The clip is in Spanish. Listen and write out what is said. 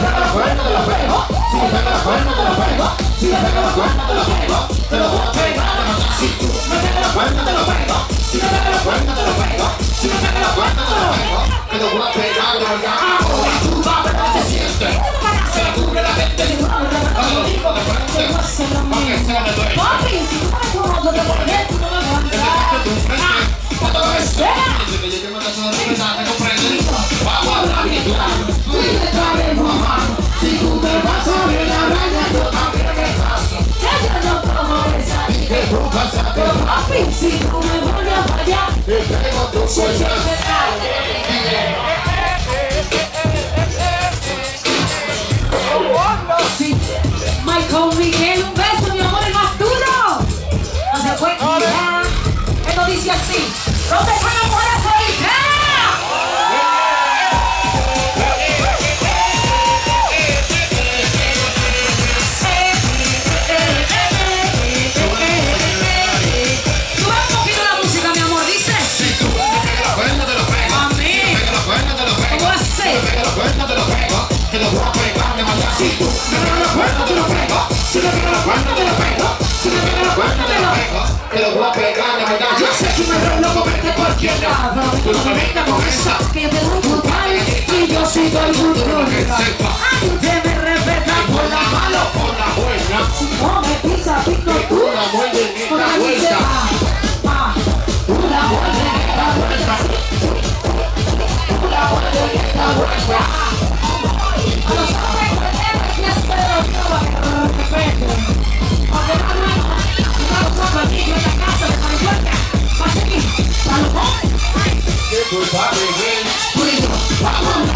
pega la cuerda te lo pego, si te pega la cuerda te lo pego, si te pega la cuerda te lo pego, te lo voy a pegar, si tú me la cuerda te lo pego, si te pega la cuerda te lo pego, si te pega la cuerda te lo pego, te lo voy a pegar, ahora tú a ver se siente, se la cubre la cuando digo de frente, que. Papi, si tú te si tú me vuelves a fallar, te pego tus huellas. Sí. Michael Miguel, un beso, mi amor, el más duro. No se puede quitar. Esto dice así. ¿Dónde están las mujeres te lo pego, te lo voy a pegar de maldad. Si me la te lo pego. Si me la cuerda, te lo pego. Si me la te lo pego. Te lo voy a pegar de maldad. Yo sé que me lo por cualquier lado. Tú no me vengas con esa, que yo te y yo soy el mundo. Sepa. Te me por la mala o por la buena. Si no me pisa, pico tú. Una muerte power.